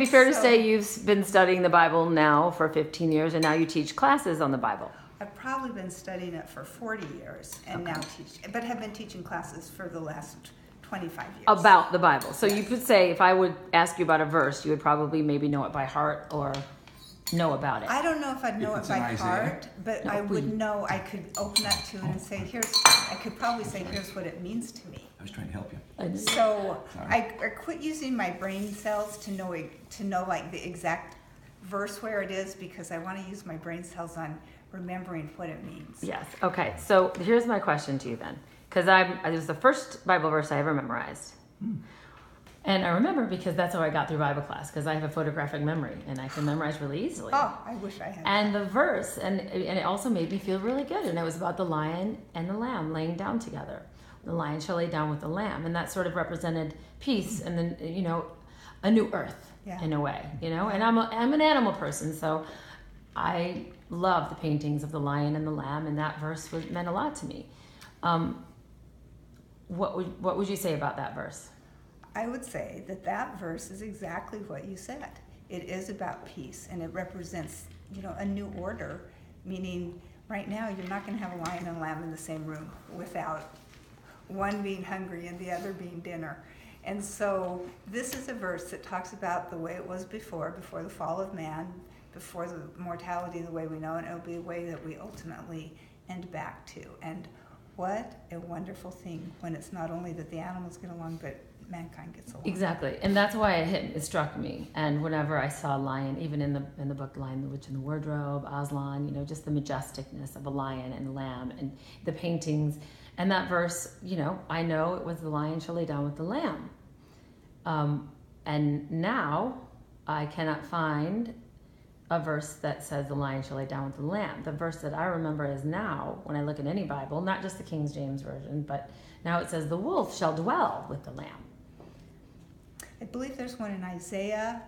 be fair to So- say you've been studying the Bible now for 15 years and now you teach classes on the Bible? I've probably been studying it for 40 years and now teach, but have been teaching classes for the last 25 years. About the Bible. So you could say, if I would ask you about a verse, you would probably maybe know it by heart or know about it. I don't know if I'd know If it it's by in Isaiah? heart, but No, I we- would know, I could open up to it and say, here's, I could probably say, here's what it means to me. I was trying to help you. I- So I, I quit using my brain cells to know, it- to know like the exact verse where it is because I want to use my brain cells on remembering what it means. Yes. Okay. So here's my question to you then, because I'm it was the first Bible verse I ever memorized, hmm. And I remember because that's how I got through Bible class because I have a photographic memory and I can memorize really easily. Oh, I wish I had. And the verse, and and it also made me feel really good, and it was about the lion and the lamb laying down together. The lion shall lay down with the lamb, and that sort of represented peace, and then you know, a new earth Yeah. in a way, you know. And I'm a, I'm an animal person, so I love the paintings of the lion and the lamb, and that verse was, meant a lot to me. Um, what would what would you say about that verse? I would say that that verse is exactly what you said. It is about peace and it represents, you know, a new order, meaning right now you're not going to have a lion and a lamb in the same room without one being hungry and the other being dinner. And so this is a verse that talks about the way it was before, before the fall of man, before the mortality the way we know it, it'll be a way that we ultimately end back to. And what a wonderful thing when it's not only that the animals get along, but mankind gets along. Exactly, and that's why it hit. It struck me. And whenever I saw a lion, even in the in the book *Lion, the Witch, and the Wardrobe*, Aslan, you know, just the majesticness of a lion and lamb, and the paintings, and that verse, you know, I know it was the lion shall lay down with the lamb. Um, and now I cannot find a verse that says the lion shall lay down with the lamb. The verse that I remember is now, when I look at any Bible, not just the King James version, but now it says the wolf shall dwell with the lamb. I believe there's one in Isaiah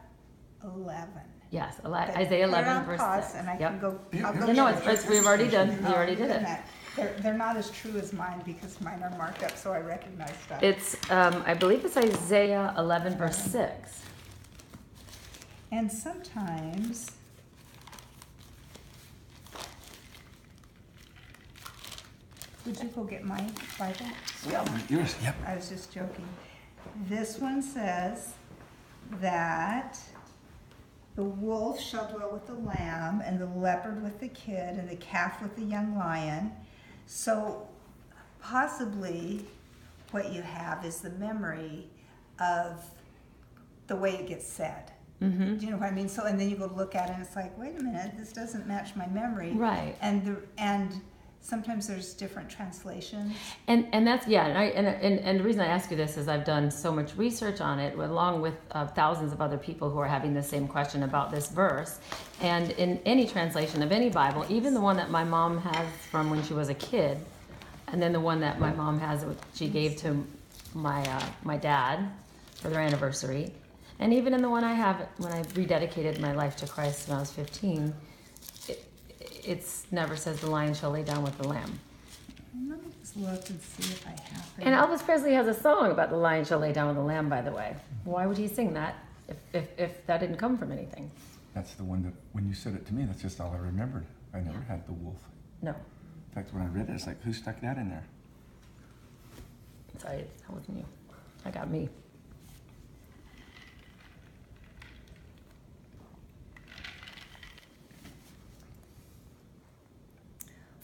11. Yes, Eli- But Isaiah put it 11 on verse pause 6. And I Yep. can go. Yeah, I'll go No, no, it's, it's, we've already done. We already did it. that. They're, they're not as true as mine because mine are marked up, so I recognize stuff. It's, um, I believe it's Isaiah 11 verse 6. And sometimes, would you go get my Bible? Yeah, yours, yep. I was just joking. This one says that the wolf shall dwell with the lamb, and the leopard with the kid, and the calf with the young lion. So possibly what you have is the memory of the way it gets said. Mm-hmm. Do you know what I mean? So, and then you go look at it, and it's like, wait a minute, this doesn't match my memory. Right. And the and sometimes there's different translations. And and that's yeah, and I and, and and the reason I ask you this is I've done so much research on it, along with uh, thousands of other people who are having the same question about this verse. And in any translation of any Bible, even the one that my mom has from when she was a kid, and then the one that my mom has, she gave to my uh, my dad for their anniversary, and even in the one I have when I rededicated my life to Christ when I was 15, it it's never says the lion shall lay down with the lamb. Let me just look and see if I have it. And Elvis Presley has a song about the lion shall lay down with the lamb, by the way. Why would he sing that if, if, if that didn't come from anything? That's the one that, when you said it to me, that's just all I remembered. I never had the wolf. No. In fact, when I read it, it's like, who stuck that in there? Sorry, that wasn't you. I got me.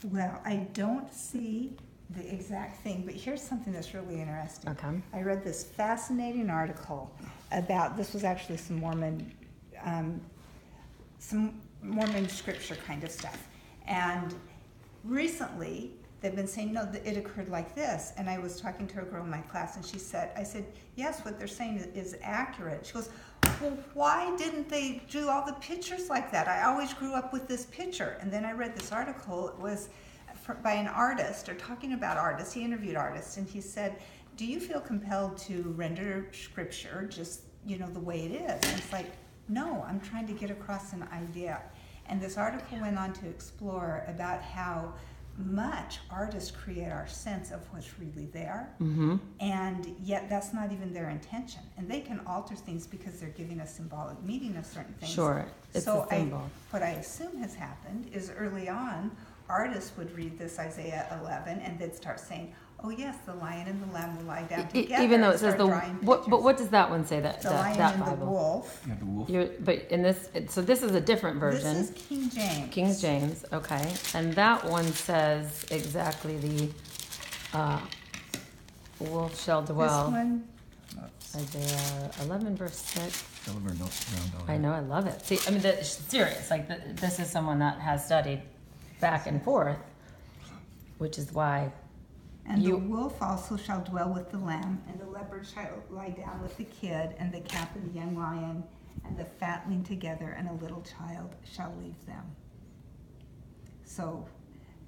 Well, I don't see the exact thing, but here's something that's really interesting. Okay. I read this fascinating article about this was actually some Mormon, um, some Mormon scripture kind of stuff, and recently they've been saying no, it occurred like this. And I was talking to a girl in my class, and she said, I said, yes, what they're saying is, is accurate. She goes, well, why didn't they do all the pictures like that? I always grew up with this picture. And then I read this article. It was by an artist or talking about artists. He interviewed artists, and he said, "Do you feel compelled to render scripture just you know the way it is?" And it's like, no, I'm trying to get across an idea. And this article went on to explore about how much artists create our sense of what's really there. Mm-hmm. And yet, that's not even their intention. And they can alter things because they're giving a symbolic meaning of certain things. Sure, it's so a symbol. I, what I assume has happened is early on, artists would read this Isaiah 11 and they'd start saying, "Oh yes, the lion and the lamb will lie down E- together." even though and it says start the drawing what, but pictures. what does that one say? That the that, lion that and Bible. the wolf. Yeah, the wolf. You're, but in this, it- so this is a different version. This is King James. King James, okay, and that one says exactly the uh, wolf shall This dwell. one, Isaiah 11 verse 6. Deliver notes around all I know, I love it. See, I mean, the, serious. Like the, this is someone that has studied back and forth, which is why. And You- the wolf also shall dwell with the lamb, and the leopard shall lie down with the kid, and the calf and the young lion, and the fatling together, and a little child shall leave them. So,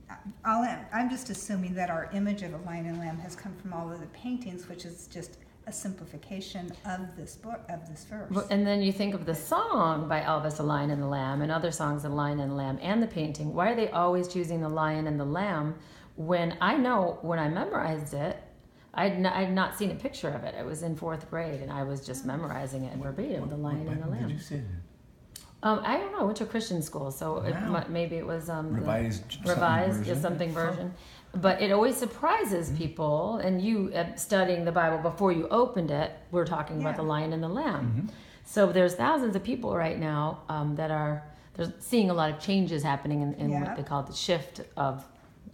I- I'll, I'm just assuming that our image of a lion and lamb has come from all of the paintings, which is just a simplification of this book, of this verse. Well, And then you think of the song by Elvis, "The Lion and the Lamb," and other songs, "The Lion and the Lamb," and the painting. Why are they always choosing the lion and the lamb? When I know when I memorized it, I'd, n- I'd not seen a picture of it. It was in fourth grade, and I was just memorizing it verbatim, "The Lion and the Lamb." Did you say that? Um, I don't know. I went to a Christian school, so it, Wow. mu- maybe it was um, the- Revised. something revised version? something version. But it always surprises people, and you uh, studying the Bible before you opened it, we're talking about Yeah. the lion and the lamb. Mm-hmm. So there's thousands of people right now um, that are they're seeing a lot of changes happening in, in Yeah. what they call the shift of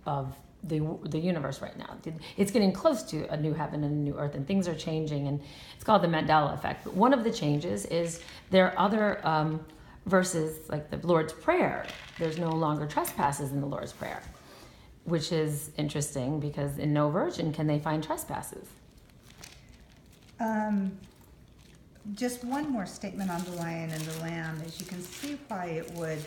of the the universe right now. It's getting close to a new heaven and a new earth, and things are changing, and it's called the Mandela effect. But one of the changes is there are other um, verses like the Lord's Prayer. There's no longer trespasses in the Lord's Prayer, which is interesting because in no version can they find trespasses. Um, just one more statement on the lion and the lamb is you can see why it would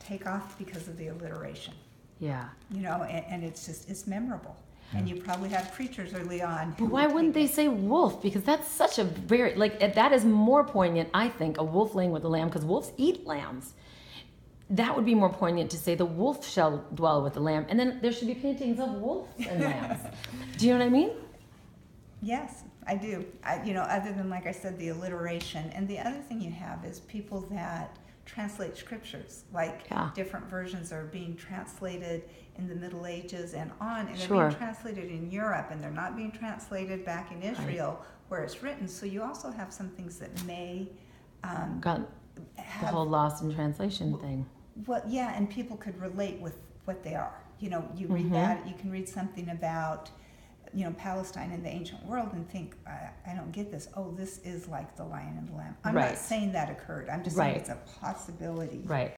take off because of the alliteration, Yeah. you know, and, and it's just, it's memorable. And you probably have preachers early on. But why would wouldn't they take say wolf? Because that's such a very like that is more poignant, I think, a wolf laying with a lamb because wolves eat lambs. That would be more poignant to say the wolf shall dwell with the lamb, and then there should be paintings of wolves and lambs. Do you know what I mean? Yes, I do. I, you know, other than, like I said, the alliteration. And the other thing you have is people that translate scriptures, like Yeah. different versions are being translated in the Middle Ages and on, and they're being translated in Europe, and they're not being translated back in Israel where it's written. So you also have some things that may um, Got the whole lost in translation thing. well, yeah, and people could relate with what they are. You know, you read Mhm. that, you can read something about, you know, Palestine in the ancient world and think, I, I don't get this. Oh, this is like the lion and the lamb. I'm Right. not saying that occurred. I'm just Right. saying it's a possibility. Right.